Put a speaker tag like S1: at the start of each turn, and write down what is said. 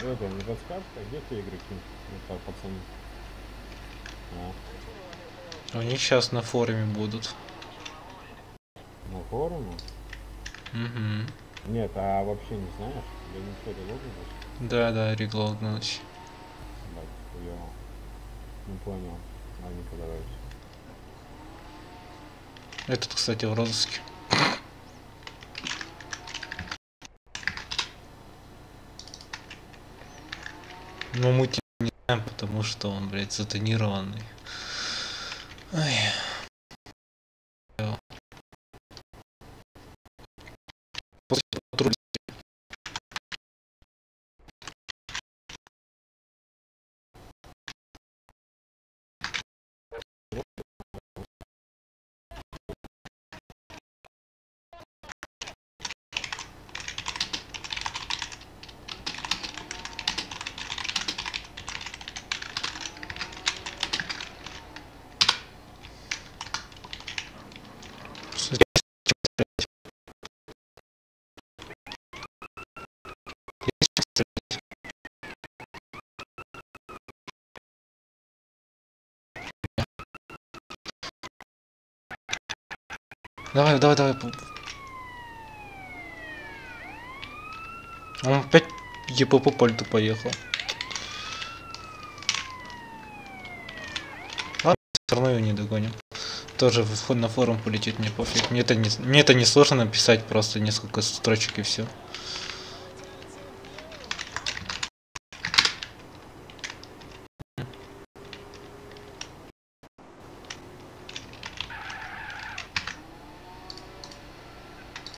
S1: Это, не подсказка, где те игроки? Это пацаны. А,
S2: Они сейчас на форуме будут.
S1: на форуме?
S2: Угу.
S1: Нет, а вообще не знаешь? Я не логинусь?
S2: Да, да, реглогнулись.
S1: Бать, хуёво. Не понял. Ладненько, давайте.
S2: Этот, кстати, в розыске. Но мы тебя не знаем, потому что он, блядь, затонированный. Ай. Давай, давай, давай. Он опять ЕП по пальту поехал. Ладно, все равно его не догоним. Тоже в- на форум полетит, мне пофиг. Мне это не, мне это не сложно написать, просто несколько строчек и все.